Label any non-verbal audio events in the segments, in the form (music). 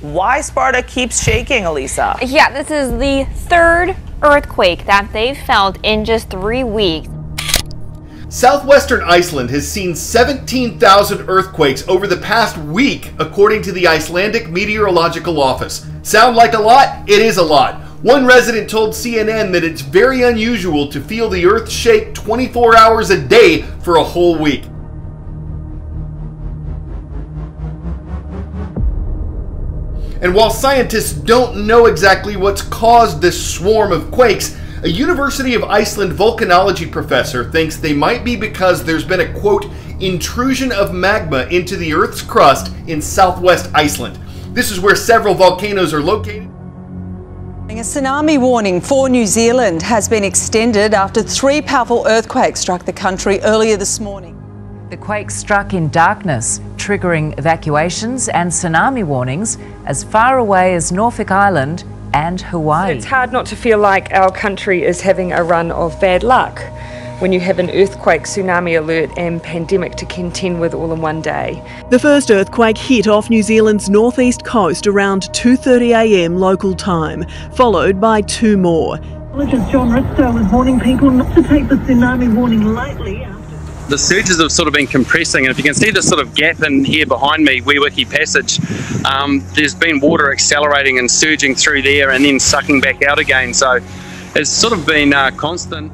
why Sparta keeps shaking, Elisa. Yeah, this is the third earthquake that they've felt in just three weeks. Southwestern Iceland has seen 17,000 earthquakes over the past week, according to the Icelandic Meteorological Office. Sound like a lot? It is a lot. One resident told CNN that it's very unusual to feel the earth shake 24 hours a day for a whole week. And while scientists don't know exactly what's caused this swarm of quakes, a University of Iceland volcanology professor thinks they might be because there's been a quote, intrusion of magma into the Earth's crust in southwest Iceland. This is where several volcanoes are located. A tsunami warning for New Zealand has been extended after three powerful earthquakes struck the country earlier this morning. The quake struck in darkness, triggering evacuations and tsunami warnings as far away as Norfolk Island and Hawaii. It's hard not to feel like our country is having a run of bad luck when you have an earthquake, tsunami alert, and pandemic to contend with all in one day. The first earthquake hit off New Zealand's northeast coast around 2:30 a.m. local time, followed by two more. John Ristau is warning people not to take the tsunami warning lightly the surges have sort of been compressing. And if you can see this sort of gap in here behind me, Wee Wiki Passage, um, there's been water accelerating and surging through there and then sucking back out again. So it's sort of been uh, constant.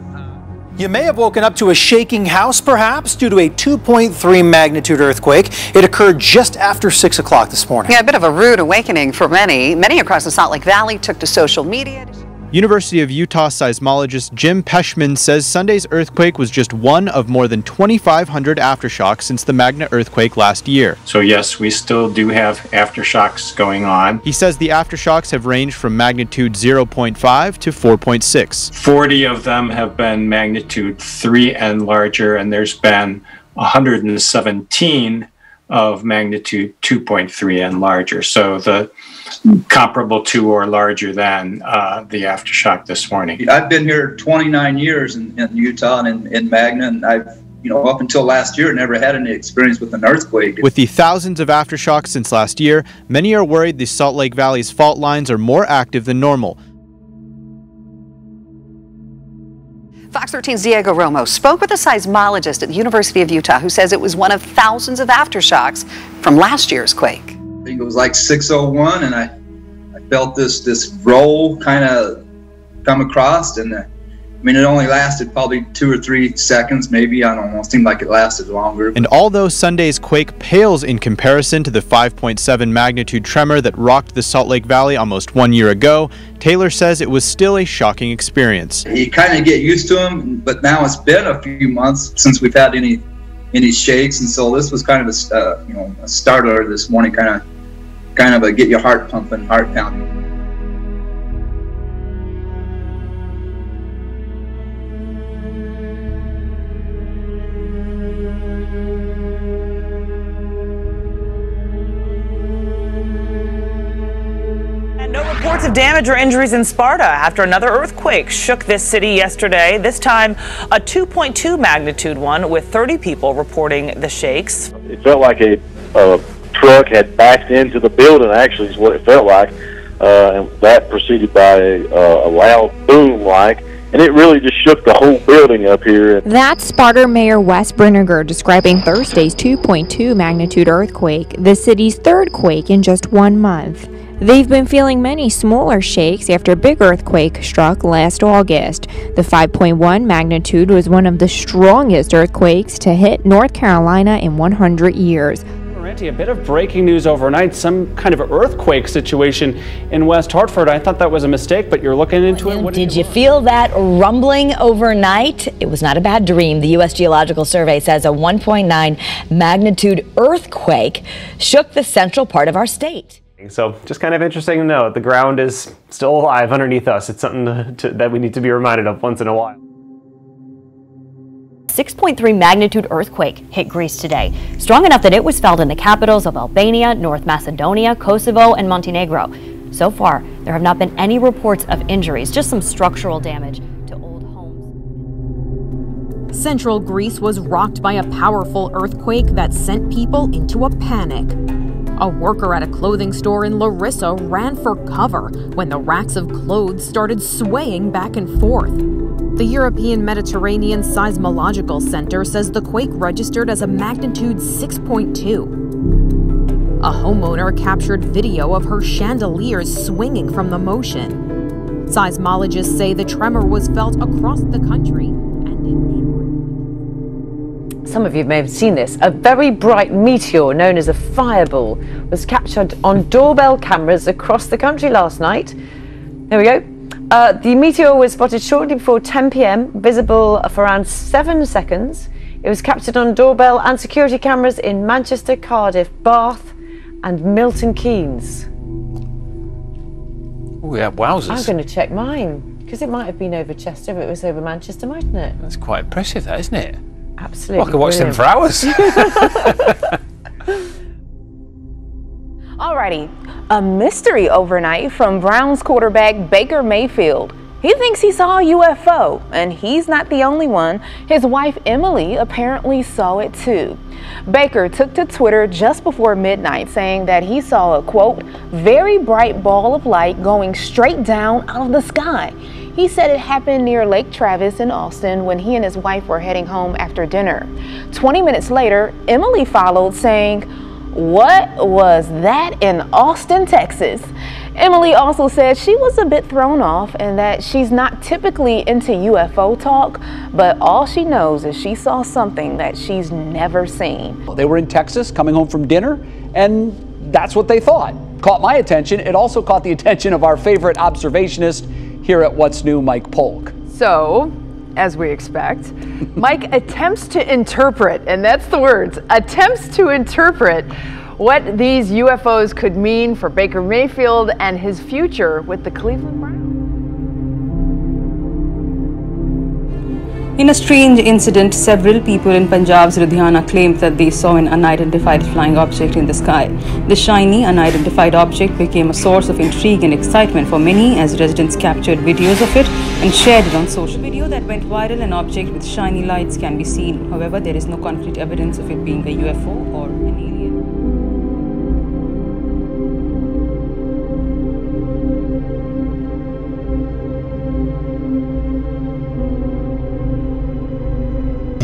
You may have woken up to a shaking house, perhaps, due to a 2.3 magnitude earthquake. It occurred just after 6 o'clock this morning. Yeah, a bit of a rude awakening for many. Many across the Salt Lake Valley took to social media. University of Utah seismologist Jim Pechmann says Sunday's earthquake was just one of more than 2,500 aftershocks since the Magna earthquake last year. So, yes, we still do have aftershocks going on. He says the aftershocks have ranged from magnitude 0.5 to 4.6. 40 of them have been magnitude 3 and larger, and there's been 117 of magnitude 2.3 and larger. So the comparable to or larger than uh, the aftershock this morning. I've been here 29 years in, in Utah and in, in Magna, and I've you know, up until last year, never had any experience with an earthquake. With the thousands of aftershocks since last year, many are worried the Salt Lake Valley's fault lines are more active than normal. Fox 13's Diego Romo spoke with a seismologist at the University of Utah who says it was one of thousands of aftershocks from last year's quake. I think it was like 601, and I, I felt this this roll kind of come across, and uh, I mean, it only lasted probably two or three seconds, maybe. I don't know. It seemed like it lasted longer. And although Sunday's quake pales in comparison to the 5.7 magnitude tremor that rocked the Salt Lake Valley almost one year ago, Taylor says it was still a shocking experience. You kind of get used to them, but now it's been a few months since we've had any any shakes, and so this was kind of a uh, you know a starter this morning, kind of kind of a get your heart pumping, heart pounding. Of damage or injuries in Sparta after another earthquake shook this city yesterday. This time, a 2.2 magnitude one, with 30 people reporting the shakes. It felt like a, a truck had backed into the building, actually, is what it felt like. Uh, and that preceded by a, uh, a loud boom like and it really just shook the whole building up here. That's Sparta Mayor Wes Brinegar describing Thursday's 2.2 magnitude earthquake, the city's third quake in just one month. They've been feeling many smaller shakes after a big earthquake struck last August. The 5.1 magnitude was one of the strongest earthquakes to hit North Carolina in 100 years. Randy, a bit of breaking news overnight, some kind of earthquake situation in West Hartford. I thought that was a mistake, but you're looking into it. What did you feel that rumbling overnight? It was not a bad dream. The U.S. Geological Survey says a 1.9 magnitude earthquake shook the central part of our state. So just kind of interesting to know the ground is still alive underneath us. It's something to, to, that we need to be reminded of once in a while. 6.3 magnitude earthquake hit Greece today, strong enough that it was felt in the capitals of Albania, North Macedonia, Kosovo, and Montenegro. So far, there have not been any reports of injuries, just some structural damage to old homes. Central Greece was rocked by a powerful earthquake that sent people into a panic. A worker at a clothing store in Larissa ran for cover when the racks of clothes started swaying back and forth. The European Mediterranean Seismological Center says the quake registered as a magnitude 6.2. A homeowner captured video of her chandeliers swinging from the motion. Seismologists say the tremor was felt across the country some of you may have seen this. A very bright meteor known as a fireball was captured on doorbell cameras across the country last night. There we go. Uh, the meteor was spotted shortly before 10 pm, visible for around seven seconds. It was captured on doorbell and security cameras in Manchester, Cardiff, Bath, and Milton Keynes. Oh, yeah, wowzers. I'm going to check mine because it might have been over Chester, but it was over Manchester, mightn't it? That's quite impressive, that, isn't it? Absolutely. Well, I could watch brilliant. them for hours. (laughs) Alrighty, a mystery overnight from Browns quarterback Baker Mayfield. He thinks he saw a UFO, and he's not the only one. His wife Emily apparently saw it too. Baker took to Twitter just before midnight saying that he saw a quote, very bright ball of light going straight down out of the sky. He said it happened near Lake Travis in Austin when he and his wife were heading home after dinner. 20 minutes later, Emily followed saying, What was that in Austin, Texas? Emily also said she was a bit thrown off and that she's not typically into UFO talk, but all she knows is she saw something that she's never seen. They were in Texas coming home from dinner, and that's what they thought. Caught my attention. It also caught the attention of our favorite observationist here at What's New, Mike Polk. So, as we expect, (laughs) Mike attempts to interpret, and that's the words, attempts to interpret what these UFOs could mean for Baker Mayfield and his future with the Cleveland Browns. In a strange incident, several people in Punjab's Ludhiana claimed that they saw an unidentified flying object in the sky. The shiny, unidentified object became a source of intrigue and excitement for many as residents captured videos of it and shared it on social. Video that went viral, an object with shiny lights can be seen. However, there is no concrete evidence of it being a UFO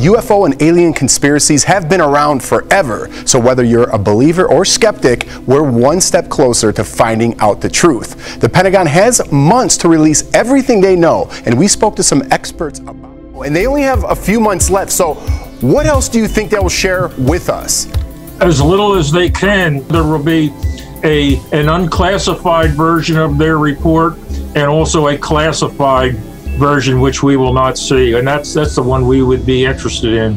UFO and alien conspiracies have been around forever, so whether you're a believer or skeptic, we're one step closer to finding out the truth. The Pentagon has months to release everything they know, and we spoke to some experts about and they only have a few months left. So, what else do you think they will share with us? as little as they can. There will be a an unclassified version of their report and also a classified version which we will not see. And that's that's the one we would be interested in.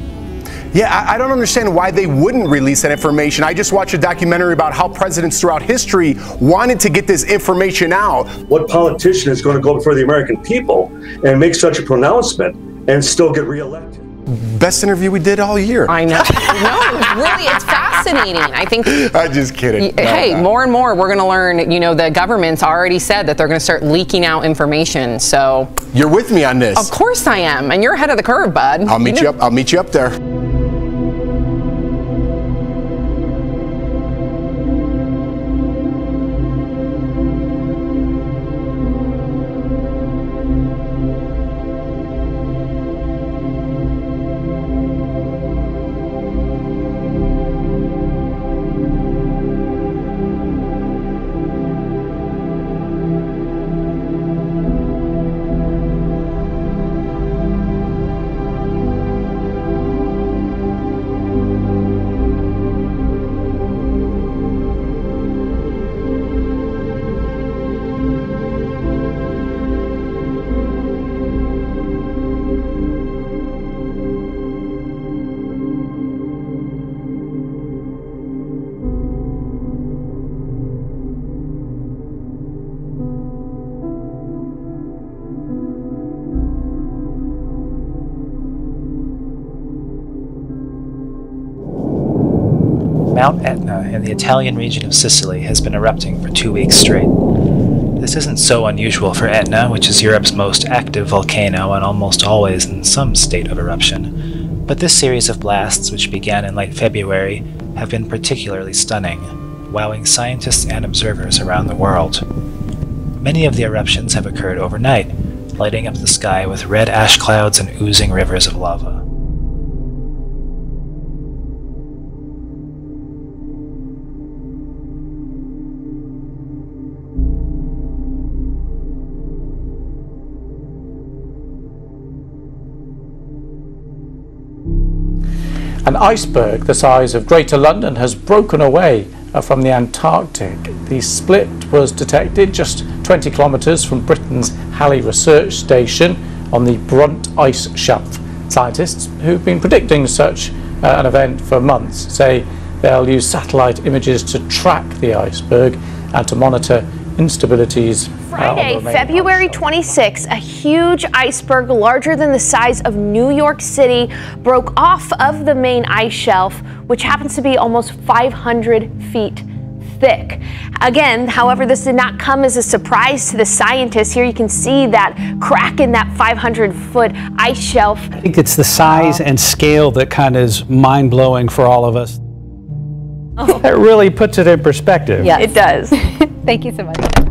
Yeah, I, I don't understand why they wouldn't release that information. I just watched a documentary about how presidents throughout history wanted to get this information out. What politician is going to go before the American people and make such a pronouncement and still get reelected? Best interview we did all year. I know. (laughs) no, really, it's fascinating. I think. (laughs) I'm just kidding. Y- hey, more and more, we're going to learn. You know, the government's already said that they're going to start leaking out information. So, You're with me on this. of course, I am, and you're ahead of the curve, bud. I'll meet you, know- up. I'll meet you up there. Mount Etna uh, in the Italian region of Sicily has been erupting for two weeks straight. This isn't so unusual for Etna, which is Europe's most active volcano and almost always in some state of eruption. But this series of blasts, which began in late February, have been particularly stunning. wowing scientists and observers around the world. Many of the eruptions have occurred overnight, lighting up the sky with red ash clouds and oozing rivers of lava. An iceberg the size of Greater London has broken away uh, from the Antarctic. The split was detected just 20 kilometres from Britain's Halley Research Station on the Brunt Ice Shelf. Scientists who've been predicting such uh, an event for months say they'll use satellite images to track the iceberg and to monitor instabilities. uh, on the Friday, remaining February 26, a huge iceberg larger than the size of New York City broke off of the main ice shelf, which happens to be almost 500 feet thick. Again, however, this did not come as a surprise to the scientists. Here you can see that crack in that 500 foot ice shelf. I think it's the size and scale that kind of is mind blowing for all of us. That really puts it in perspective. Yeah, It does. Thank you so much.